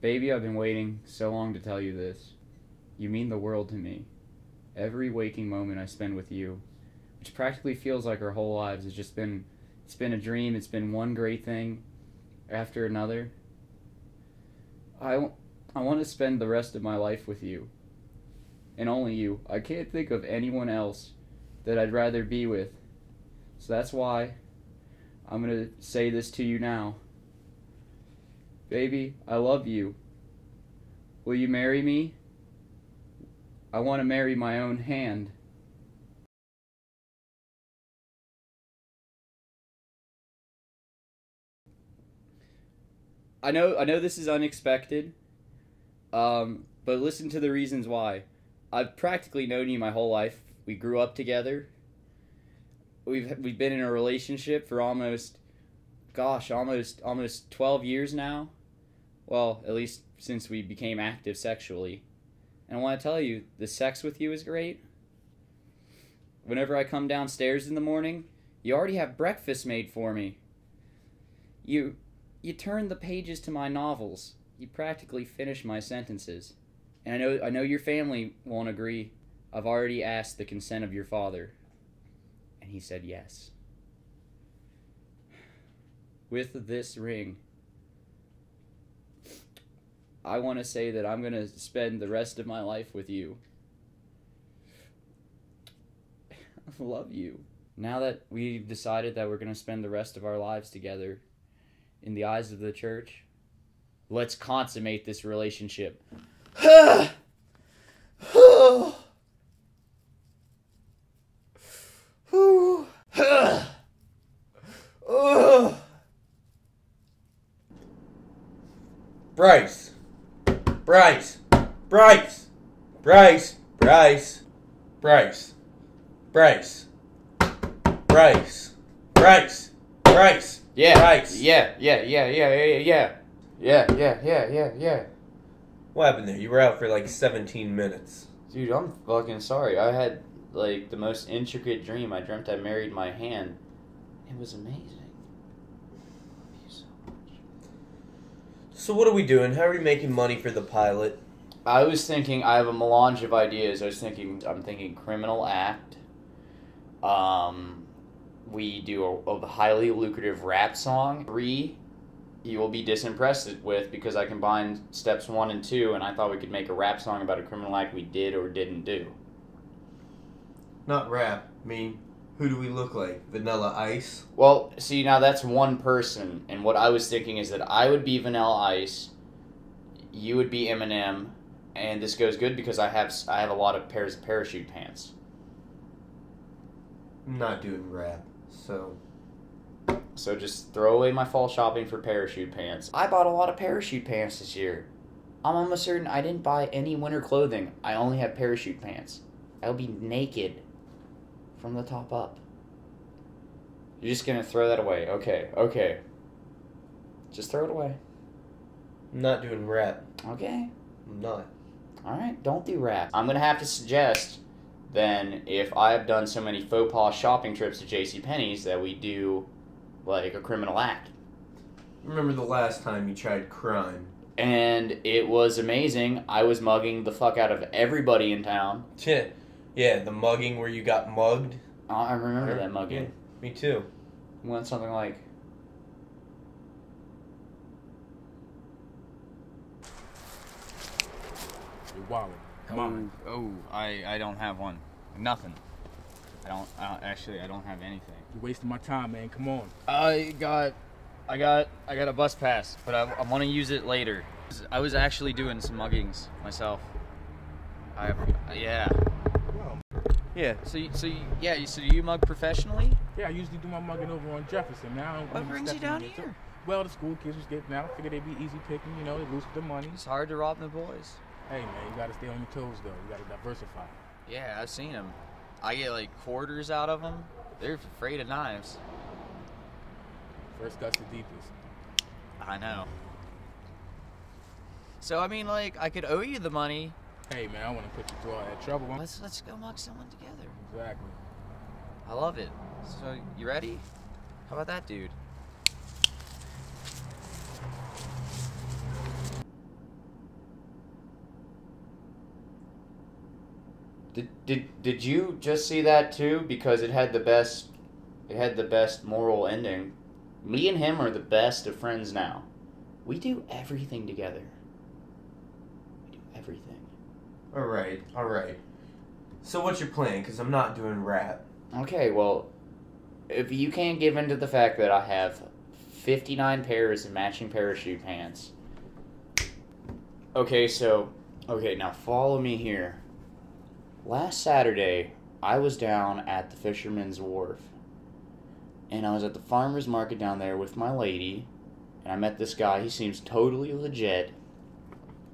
Baby, I've been waiting so long to tell you this. You mean the world to me. Every waking moment I spend with you, which practically feels like our whole lives, has just been it's been a dream, it's been one great thing after another. I, I want to spend the rest of my life with you. And only you. I can't think of anyone else that I'd rather be with. So that's why I'm going to say this to you now. Baby, I love you. Will you marry me? I want to marry my own hand. I know I know this is unexpected. Um, but listen to the reasons why. I've practically known you my whole life. We grew up together. We've we've been in a relationship for almost gosh, almost almost 12 years now. Well, at least since we became active sexually. And I want to tell you, the sex with you is great. Whenever I come downstairs in the morning, you already have breakfast made for me. You you turn the pages to my novels. You practically finish my sentences. And I know I know your family won't agree. I've already asked the consent of your father. And he said yes. With this ring, I want to say that I'm going to spend the rest of my life with you. I love you. Now that we've decided that we're going to spend the rest of our lives together, in the eyes of the church, let's consummate this relationship. Brice. Brice. Brice. Brice. Brice. Brice. Brice. Brice. Brice. Brice. Yeah. Brice. Yeah, yeah, yeah, yeah, yeah, yeah. Yeah, yeah, yeah, yeah, yeah. What happened there? You were out for like 17 minutes. Dude, I'm fucking sorry. I had like the most intricate dream. I dreamt I married my hand. It was amazing. Love you so much. So what are we doing? How are we making money for the pilot? I was thinking I have a melange of ideas. I was thinking I'm thinking criminal act. Um we do a, a highly lucrative rap song. Three you will be disimpressed with because I combined steps one and two and I thought we could make a rap song about a criminal act we did or didn't do. Not rap. I mean, who do we look like? Vanilla Ice? Well, see now that's one person, and what I was thinking is that I would be Vanilla Ice, you would be Eminem, and this goes good because I have I have a lot of pairs of parachute pants. I'm not doing rap. So So just throw away my fall shopping for parachute pants. I bought a lot of parachute pants this year. I'm almost certain I didn't buy any winter clothing. I only have parachute pants. I'll be naked from the top up. You're just gonna throw that away. Okay, okay. Just throw it away. I'm not doing rap. Okay. I'm not. Alright, don't do rap. I'm gonna have to suggest then if I have done so many faux pas shopping trips to JC Penney's that we do like a criminal act. Remember the last time you tried crime? And it was amazing. I was mugging the fuck out of everybody in town. Shit. Yeah, the mugging where you got mugged. Uh, I remember that mugging. Me too. Went something like Your wallet. Come on. Oh, I, I don't have one. Nothing. I don't, I don't actually I don't have anything. You're wasting my time, man. Come on. I got, I got, I got a bus pass, but I, I want to use it later. I was actually doing some muggings myself. I, yeah. Yeah. So, you, so you, yeah, so do you mug professionally? Yeah, I usually do my mugging over on Jefferson. Now What brings you down there, too. here? Well, the school kids was getting out. I figured they'd be easy picking. You know, they lose the money. It's hard to rob the boys. Hey, man, you gotta stay on your toes though. You gotta diversify. Yeah, I've seen them. I get like quarters out of them. They're afraid of knives. First gut's the deepest. I know. So I mean, like, I could owe you the money hey man, I want to put you through all that trouble. Let's let's go mug someone together. Exactly. I love it. So you ready? How about that dude? Did, did did you just see that too? Because it had the best, it had the best moral ending. Me and him are the best of friends now. We do everything together. We do everything. All right, all right. So what's your plan? Because I'm not doing rap. Okay, well, if you can't give in to the fact that I have 59 pairs of matching parachute pants. Okay, so, okay, now follow me here. Last Saturday, I was down at the Fisherman's Wharf. And I was at the farmer's market down there with my lady. And I met this guy. He seems totally legit.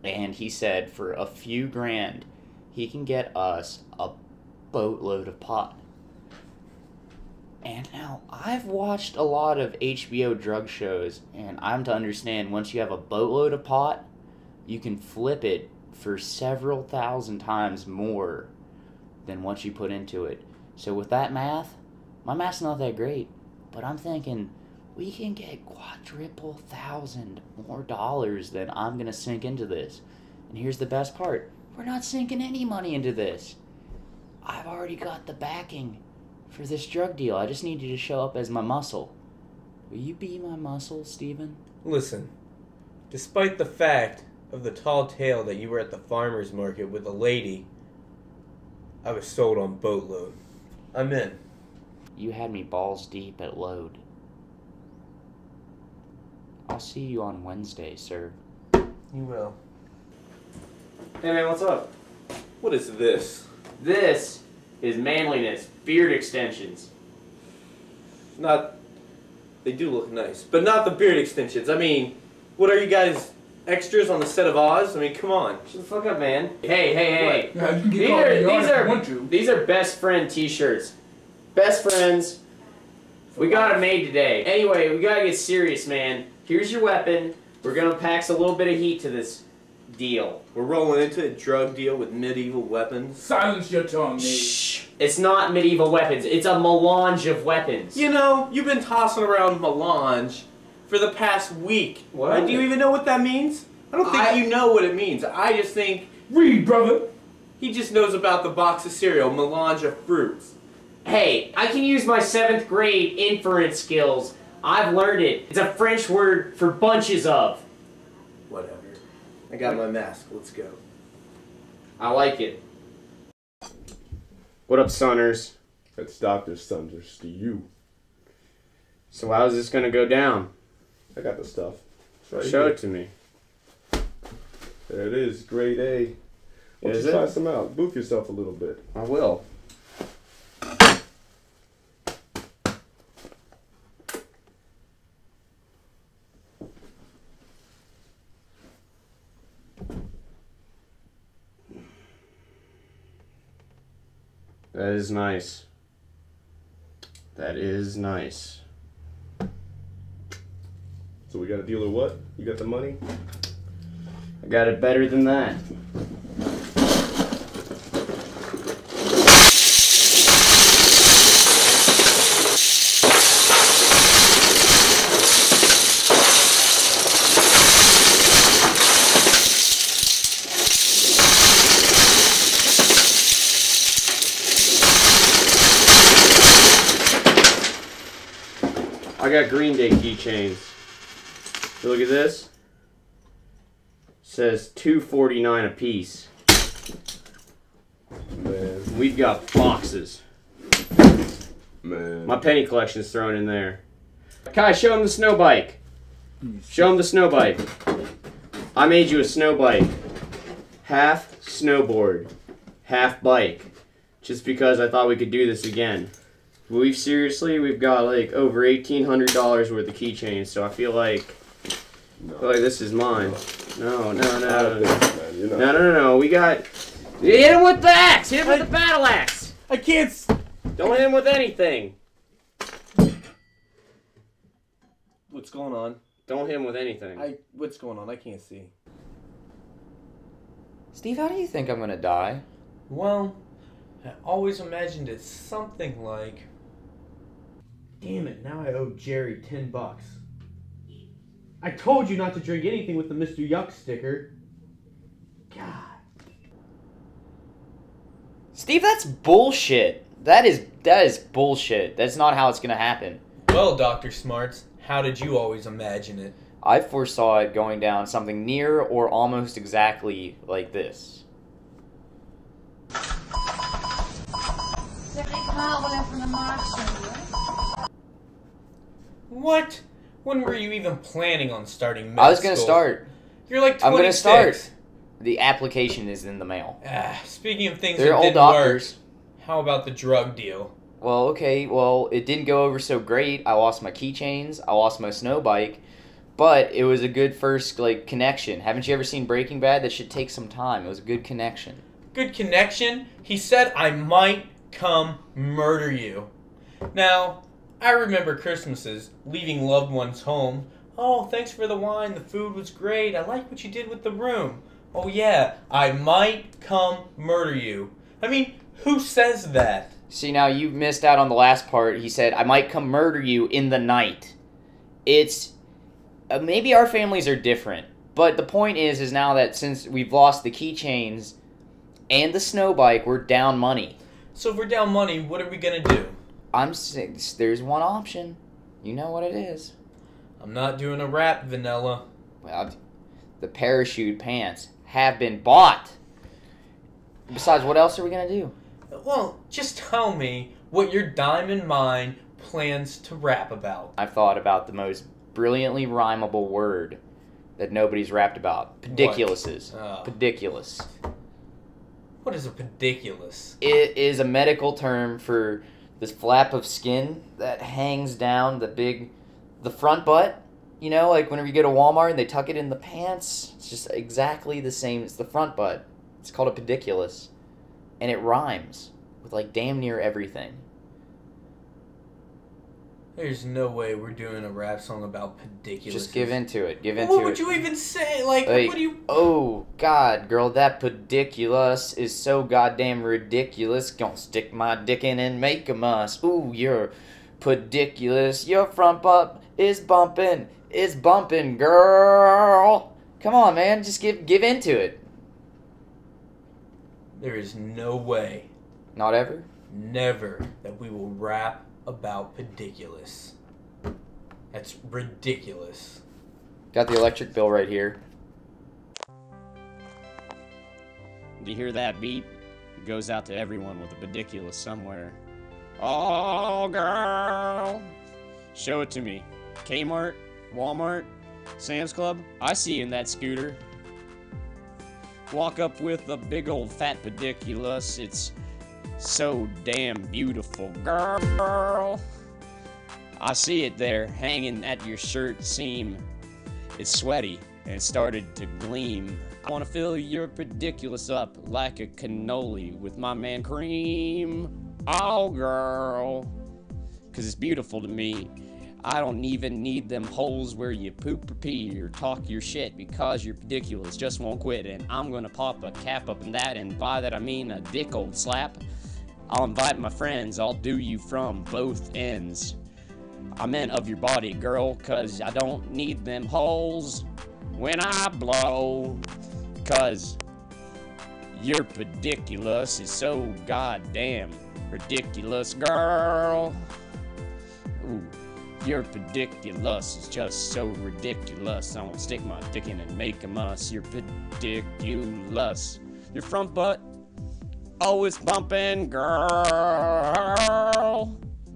And he said for a few grand, he can get us a boatload of pot. And now I've watched a lot of HBO drug shows, and I'm to understand once you have a boatload of pot, you can flip it for several thousand times more than what you put into it. So with that math, my math's not that great, but I'm thinking we can get quadruple thousand more dollars than I'm gonna sink into this. And here's the best part: we're not sinking any money into this. I've already got the backing for this drug deal. I just need you to show up as my muscle. Will you be my muscle, Steven? Listen, despite the fact of the tall tale that you were at the farmer's market with a lady, I was sold on boatload. I'm in. You had me balls deep at load. I'll see you on Wednesday, sir. You will. Hey man, what's up? What is this? This is manliness, beard extensions. Not. They do look nice, but not the beard extensions. I mean, what are you guys extras on the set of Oz? I mean, come on. Shut the fuck up, man. Hey, hey, hey. Yeah, you can These are, these if you are these are best friend t-shirts. Best friends. We got them made today. Anyway, we gotta get serious, man. Here's your weapon. We're gonna pack a little bit of heat to this deal. We're rolling into a drug deal with medieval weapons. Silence your tongue, Nate. Shh. It's not medieval weapons. It's a melange of weapons. You know, you've been tossing around melange for the past week. What? Do you even know what that means? I don't think I- you know what it means. I just think Read, brother. he just knows about the box of cereal, melange of fruits. Hey, I can use my seventh grade inference skills. I've learned it. It's a French word for bunches of. Whatever. I got my mask. Let's go. I like it. What up, Sunners? That's Dr. Sunders to you. So how's this gonna go down? I got the stuff. Right Show here. it to me. There it is, grade A. Why don't Is you it? try some out? Boof yourself a little bit. I will. That is nice. That is nice. So we got a deal or what? You got the money? I got it better than that. Got Green Day keychains. You look at this. Says two forty nine a piece. Man, We've got boxes. man. My penny collection's thrown in there. Kai, show him the snow bike. Show him the snow bike. I made you a snow bike. Half snowboard, half bike. Just because I thought we could do this again. We've seriously, we've got like over eighteen hundred dollars worth of keychains, so I feel like, I feel like this is mine. No, no, I no, no, think, man. You know. no, no, no. We got. Hit him with the axe. Hit him with the battle axe. I can't. S- Don't hit him with anything. what's going on? Don't hit him with anything. I. What's going on? I can't see. Steve, how do you think I'm gonna die? Well, I always imagined it something like. Damn it, now I owe Jerry 10 bucks. I told you not to drink anything with the Mr. Yuck sticker. God. Steve, that's bullshit. That is that is bullshit. That's not how it's gonna happen. Well, Dr. Smarts, how did you always imagine it? I foresaw it going down something near or almost exactly like this. Zeg, ik haal wel even een maagzuur. What? When were you even planning on starting med I was gonna school? start. You're like 26. I'm gonna start. The application is in the mail. Ah, speaking of things They're that didn't doctors. work, how about the drug deal? Well, okay, well, it didn't go over so great. I lost my keychains, I lost my snow bike, but it was a good first like connection. Haven't you ever seen Breaking Bad? That should take some time. It was a good connection. Good connection. He said I might come murder you. Now, I remember Christmases, leaving loved ones home. Oh, thanks for the wine. The food was great. I like what you did with the room. Oh, yeah, I might come murder you. I mean, who says that? See, now you missed out on the last part. He said, I might come murder you in the night. It's. Uh, maybe our families are different. But the point is, is now that since we've lost the keychains and the snow bike, we're down money. So if we're down money, what are we gonna do? I'm saying there's one option. You know what it is. I'm not doing a rap, Vanilla. Well, the parachute pants have been bought. Besides, what else are we gonna do? Well, just tell me what your diamond mine plans to rap about. I've thought about the most brilliantly rhymable word that nobody's rapped about. Pediculouses. Uh, Pediculous. what is a pediculous? It is a medical term for this flap of skin that hangs down the big, the front butt. You know, like whenever you go to Walmart and they tuck it in the pants, it's just exactly the same as the front butt. It's called a pediculus. And it rhymes with like damn near everything. There's no way we're doing a rap song about pediculous. Just give into it. Give into it. What it. would you even say? Like, Like, what do you? Oh God, girl, that pediculous is so goddamn ridiculous. Gonna stick my dick in and make a muss. Ooh, you're pediculous. Your front bump is bumping. It's bumping, girl. Come on, man, just give give into it. There is no way, Not ever. never, that we will rap about pediculous. That's ridiculous. Got the electric bill right here. Do you hear that beat? It goes out to everyone with a pediculous somewhere. Oh, girl! Show it to me. Kmart, Walmart, Sam's Club. I see you in that scooter. Walk up with a big old fat pediculous. It's so damn beautiful, girl. I see it there, hanging at your shirt seam. It's sweaty and started to gleam. I want to fill your pediculous up like a cannoli with my man cream. Oh, girl. Because it's beautiful to me. I don't even need them holes where you poop or pee or talk your shit because your pediculous just won't quit. And I'm gonna pop a cap up in that, and by that I mean a dick old slap. I'll invite my friends, I'll do you from both ends. I meant of your body, girl, cause I don't need them holes when I blow. Cause your pediculous is so goddamn ridiculous, girl. Ooh, your pediculous is just so ridiculous. I won't stick my dick in and make a muss. You're pediculous. Your front butt always bumping, girl.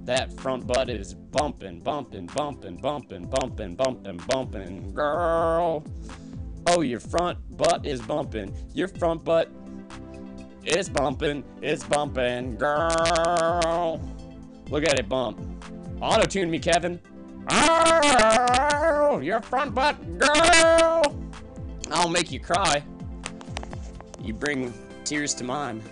That front butt is bumping, bumping, bumping, bumping, bumping, bumping, bumping, girl. Oh, your front butt is bumping. Your front butt is bumping. It's bumping, girl. Look at it bump. Auto tune me, Kevin. Oh, your front butt, girl. I'll make you cry. You bring tears to mine.